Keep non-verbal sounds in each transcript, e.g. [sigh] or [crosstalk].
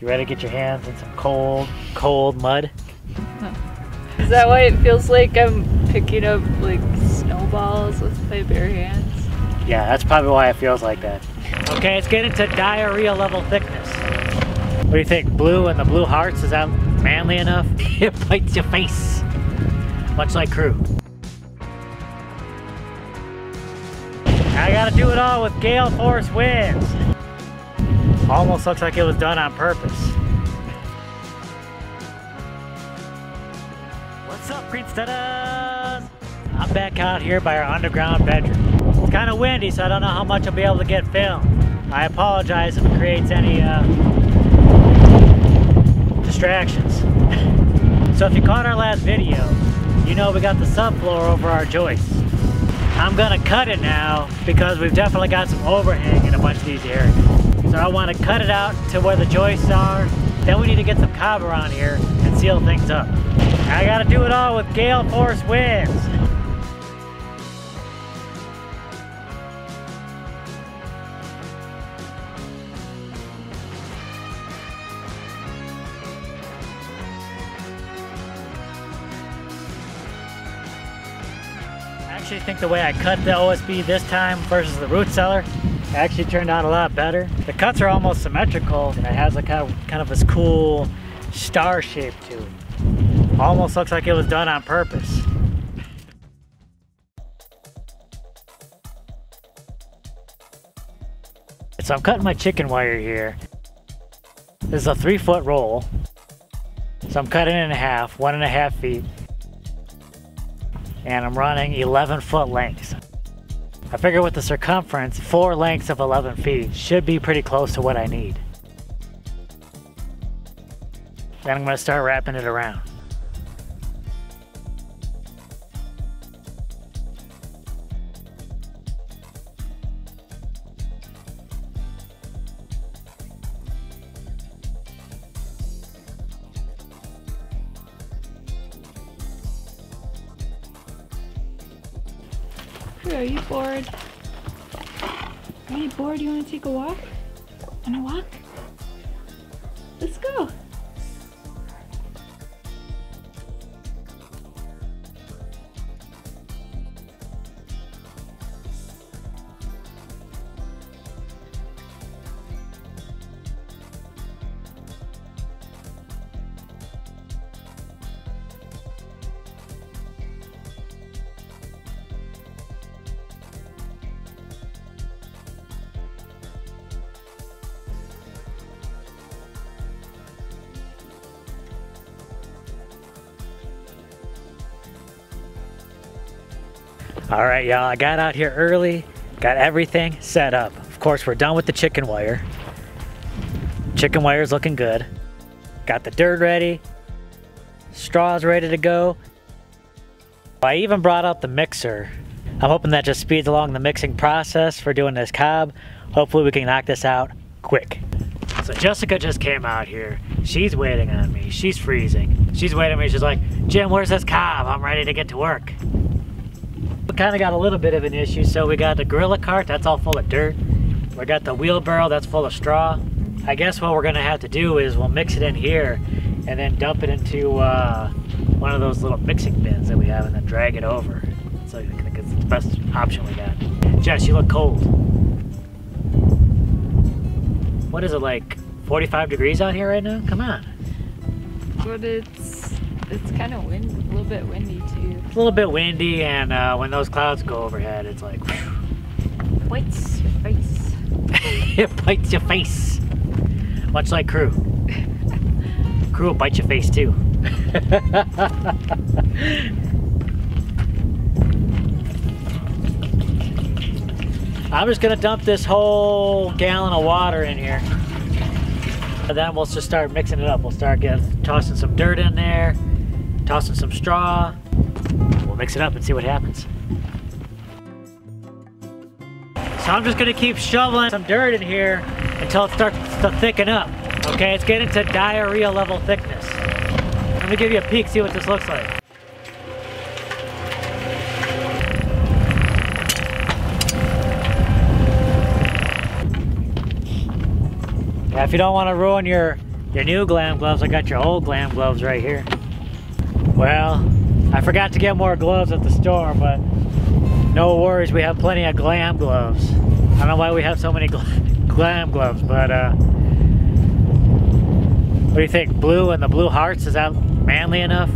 You ready to get your hands in some cold, cold mud? Is that why it feels like I'm picking up like snowballs with my bare hands? Yeah, that's probably why it feels like that. Okay, it's getting to diarrhea level thickness. What do you think? Blue and the blue hearts, is that manly enough? [laughs] it bites your face. Much like crew. I gotta do it all with gale force winds. Almost looks like it was done on purpose. What's up, Greensteaders? I'm back out here by our underground bedroom. It's kind of windy, so I don't know how much I'll be able to get filmed. I apologize if it creates any uh, distractions. [laughs] so if you caught our last video, you know we got the subfloor over our joists. I'm gonna cut it now because we've definitely got some overhang in a bunch of these areas. So I wanna cut it out to where the joists are. Then we need to get some cob around here and seal things up. I gotta do it all with gale force winds. I actually think the way I cut the OSB this time versus the root cellar actually turned out a lot better. The cuts are almost symmetrical and it has a kind of, kind of this cool star shape to it. Almost looks like it was done on purpose. So I'm cutting my chicken wire here. This is a three foot roll. So I'm cutting it in half, one and a half feet and I'm running 11 foot lengths. I figure with the circumference, four lengths of 11 feet should be pretty close to what I need. Then I'm going to start wrapping it around. Are you bored? Are you bored? You want to take a walk? Want to walk? All right, y'all, I got out here early, got everything set up. Of course, we're done with the chicken wire. Chicken wire is looking good. Got the dirt ready, straws ready to go. I even brought out the mixer. I'm hoping that just speeds along the mixing process for doing this cob. Hopefully we can knock this out quick. So Jessica just came out here. She's waiting on me. She's freezing. She's waiting on me. She's like, Jim, where's this cob? I'm ready to get to work. Kind of got a little bit of an issue. So we got the gorilla cart, that's all full of dirt. We got the wheelbarrow, that's full of straw. I guess what we're gonna have to do is we'll mix it in here and then dump it into uh, one of those little mixing bins that we have and then drag it over. So it's the best option we got. Jess, you look cold. What is it like 45 degrees out here right now? Come on. But it's it's kind of wind, a little bit windy too. It's a little bit windy and uh, when those clouds go overhead, it's like, Bites your face. [laughs] it bites your face. Much like crew. crew will bite your face too. [laughs] I'm just gonna dump this whole gallon of water in here. And then we'll just start mixing it up. We'll start getting, tossing some dirt in there, tossing some straw. We'll mix it up and see what happens. So I'm just gonna keep shoveling some dirt in here until it starts to thicken up. Okay, it's getting to diarrhea level thickness. Let me give you a peek, see what this looks like. Yeah, if you don't want to ruin your your new glam gloves. I got your old glam gloves right here. Well, I forgot to get more gloves at the store, but no worries. We have plenty of glam gloves. I don't know why we have so many glam, [laughs] glam gloves, but uh, what do you think? Blue and the blue hearts, is that manly enough?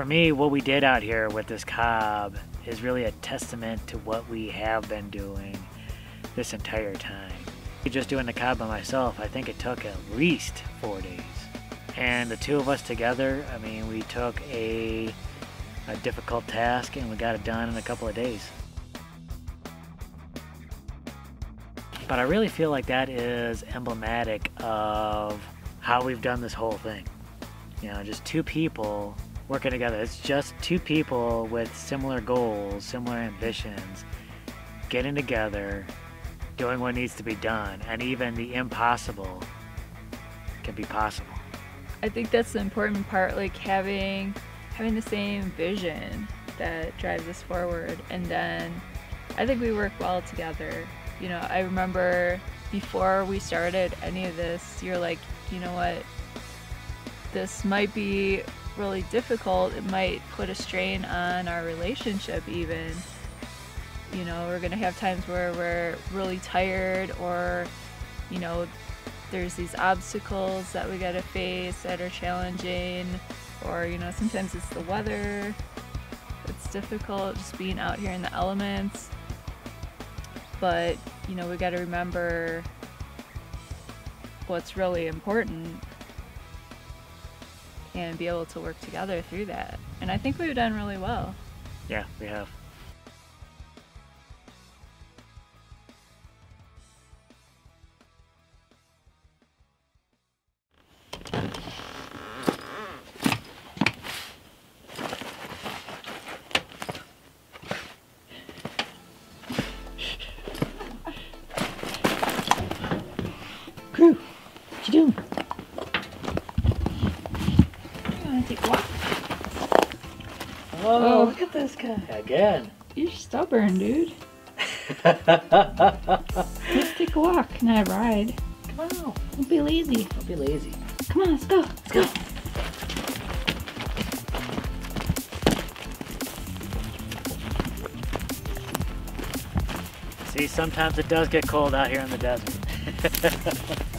For me, what we did out here with this cob is really a testament to what we have been doing this entire time. Just doing the cob by myself, I think it took at least four days. And the two of us together, I mean, we took a, a difficult task and we got it done in a couple of days. But I really feel like that is emblematic of how we've done this whole thing. You know, just two people working together. It's just two people with similar goals, similar ambitions, getting together, doing what needs to be done, and even the impossible can be possible. I think that's the important part, like having having the same vision that drives us forward. And then I think we work well together. You know, I remember before we started any of this, you're like, you know what, this might be really difficult, it might put a strain on our relationship even. You know, we're gonna have times where we're really tired or, you know, there's these obstacles that we gotta face that are challenging or, you know, sometimes it's the weather. It's difficult just being out here in the elements. But, you know, we gotta remember what's really important and be able to work together through that. And I think we've done really well. Yeah, we have. Look at this guy. Again. You're stubborn, dude. [laughs] Let's take a walk, not a ride. Come on, Don't be lazy. don't be lazy. Come on, let's go. Let's go. See, sometimes it does get cold out here in the desert. [laughs]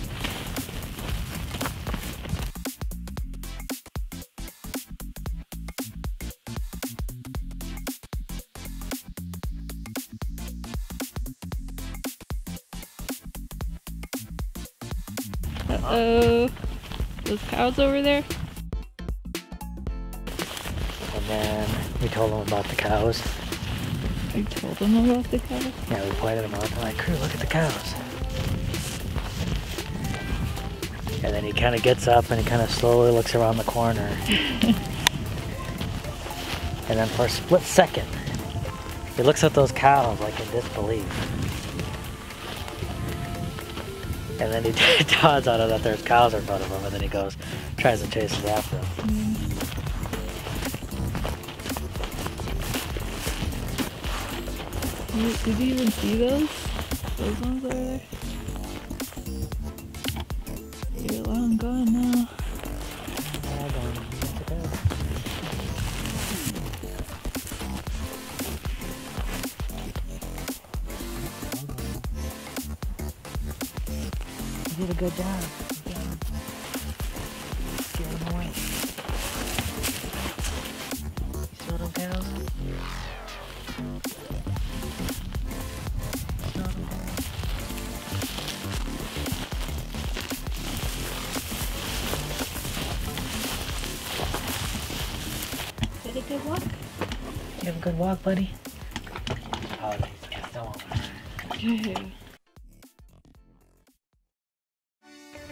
Cows over there? And then we told them about the cows. We told them about the cows. Yeah, we pointed them out. I'm like, crew, look at the cows. And then he kind of gets up and he kind of slowly looks around the corner. [laughs] and then for a split second, he looks at those cows like in disbelief. And then he [laughs] dawns out of that there's cows in front of him, and then he goes, tries to chase us after him. Did you even see those? Those ones over there? Now. Good job. Get him away. You saw them cows? Saw them cows? Did a Good luck. You have a good walk, buddy? Oh, still on.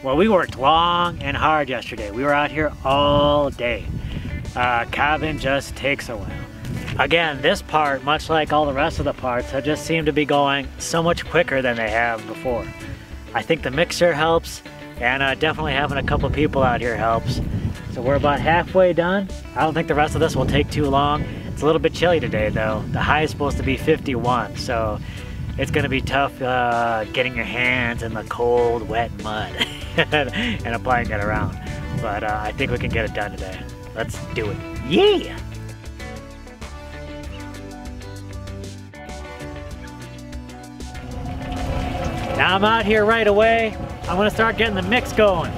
Well, we worked long and hard yesterday. We were out here all day. Uh, cabin just takes a while. Again, this part, much like all the rest of the parts, have just seemed to be going so much quicker than they have before. I think the mixer helps, and uh, definitely having a couple people out here helps. So we're about halfway done. I don't think the rest of this will take too long. It's a little bit chilly today though. The high is supposed to be 51, so it's gonna be tough uh, getting your hands in the cold, wet mud [laughs] [laughs] and applying it around. But uh, I think we can get it done today. Let's do it. Yeah! Now I'm out here right away. I'm gonna start getting the mix going.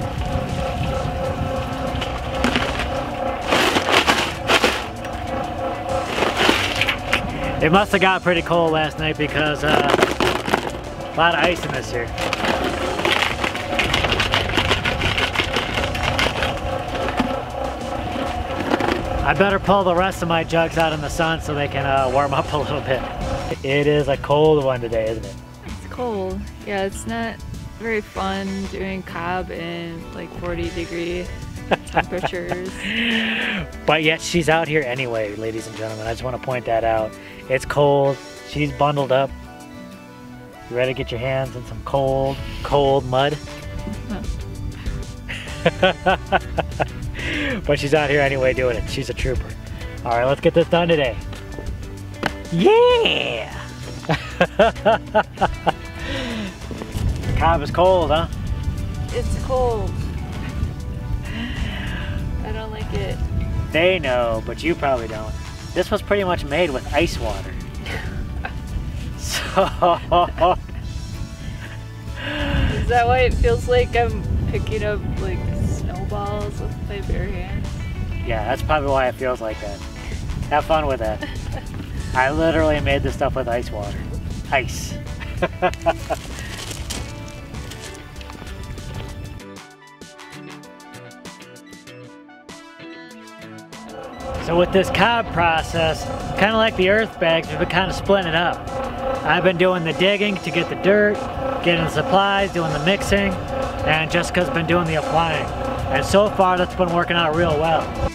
It must have got pretty cold last night because uh, a lot of ice in this here. I better pull the rest of my jugs out in the sun so they can uh, warm up a little bit. It is a cold one today, isn't it? It's cold. Yeah, it's not very fun doing cob in like 40 degree temperatures. [laughs] But yet she's out here anyway, ladies and gentlemen. I just want to point that out. It's cold. She's bundled up. You ready to get your hands in some cold, cold mud? [laughs] [laughs] [laughs] but she's out here anyway doing it. She's a trooper. All right, let's get this done today. Yeah! [laughs] Cob is cold, huh? It's cold. I don't like it. They know, but you probably don't. This was pretty much made with ice water. [laughs] so, Is that why it feels like I'm picking up like snowballs with my bare hands? yeah, that's probably why it feels like that. Have fun with that. [laughs] I literally made this stuff with ice water. Ice. [laughs] So with this cob process, kind of like the earth bags, we've been kind of splitting it up. I've been doing the digging to get the dirt, getting the supplies, doing the mixing, and Jessica's been doing the applying. And so far that's been working out real well.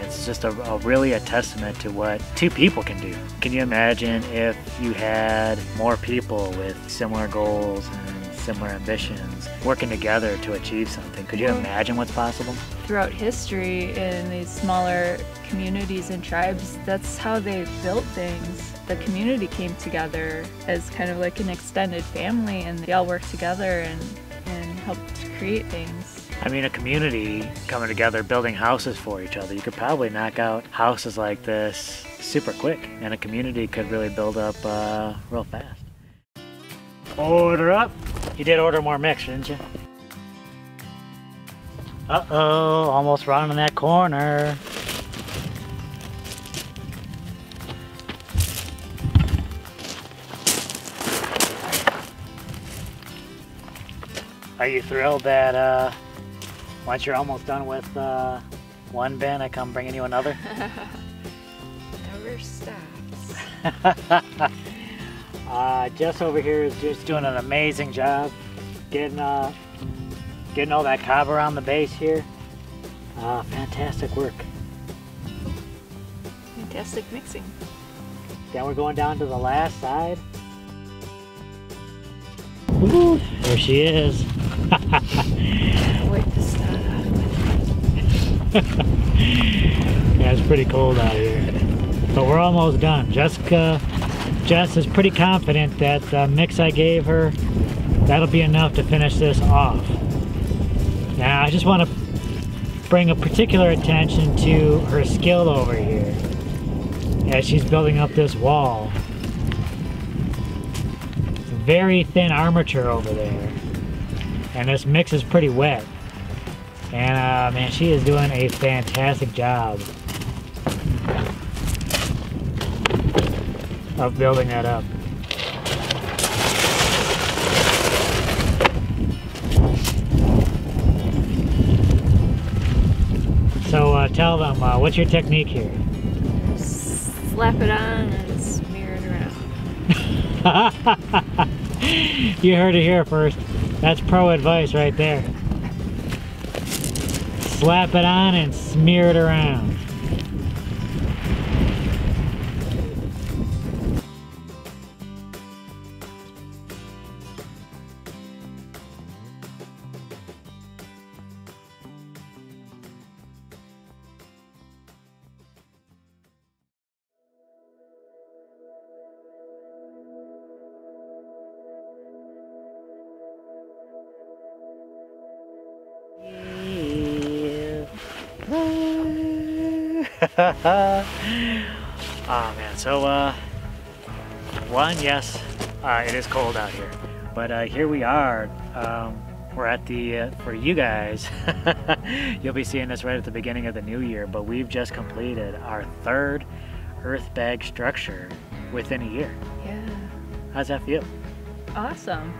It's just a, a really a testament to what two people can do. Can you imagine if you had more people with similar goals and similar ambitions working together to achieve something? Could you mm-hmm. imagine what's possible? Throughout history, in these smaller communities and tribes, that's how they built things. The community came together as kind of like an extended family, and they all worked together and, and helped create things. I mean, a community coming together, building houses for each other. You could probably knock out houses like this super quick, and a community could really build up uh, real fast. Order up. You did order more mix, didn't you? Uh-oh, almost rounding that corner. Are you thrilled that uh, once you're almost done with uh, one bin, I come bringing you another? [laughs] Never stops. [laughs] uh, Jess over here is just doing an amazing job getting uh, getting all that cob around the base here. Uh, fantastic work. Fantastic mixing. Then we're going down to the last side. Ooh, there she is. [laughs] Yeah, it's pretty cold out here. But we're almost done. Jessica, Jess is pretty confident that the mix I gave her, that'll be enough to finish this off. Now, I just want to bring a particular attention to her skill over here as she's building up this wall. Very thin armature over there. And this mix is pretty wet. And uh, man, she is doing a fantastic job of building that up. So uh, tell them uh, what's your technique here? Slap it on and smear it around. [laughs] you heard it here first. That's pro advice right there. Slap it on and smear it around. Oh [laughs] man, so uh, one, yes, uh, it is cold out here, but uh, here we are. Um, we're at the, uh, for you guys, [laughs] you'll be seeing this right at the beginning of the new year, but we've just completed our third earth bag structure within a year. Yeah. How's that feel? Awesome.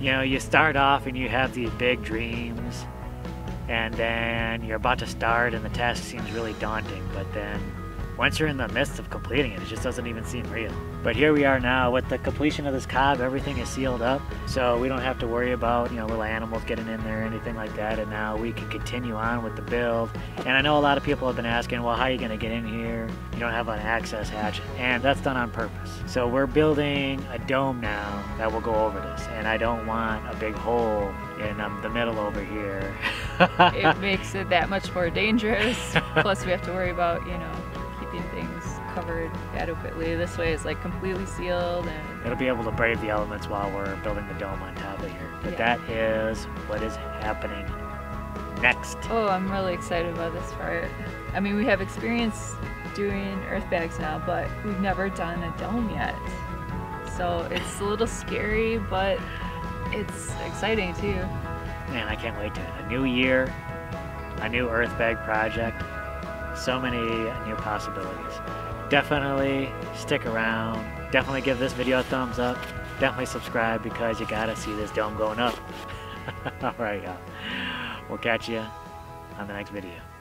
You know, you start off and you have these big dreams and then you're about to start and the task seems really daunting but then once you're in the midst of completing it it just doesn't even seem real. But here we are now with the completion of this cob everything is sealed up so we don't have to worry about you know little animals getting in there or anything like that. And now we can continue on with the build. And i know a lot of people have been asking well how are you going to get in here? You don't have an access hatch. And that's done on purpose. So we're building a dome now that will go over this. And i don't want a big hole in um, the middle over here [laughs] [laughs] it makes it that much more dangerous. [laughs] Plus, we have to worry about, you know, keeping things covered adequately. This way it's like completely sealed and it'll be able to brave the elements while we're building the dome on top of here. But Yeah. that is what is happening next. Oh, I'm really excited about this part. I mean, we have experience doing earth bags now, but we've never done a dome yet. So it's a little scary, but it's exciting too. Man, I can't wait to. A new year, a new earth bag project, so many new possibilities. Definitely stick around. Definitely give this video a thumbs up. Definitely subscribe because you gotta see this dome going up. [laughs] Alright, y'all. We'll catch you on the next video.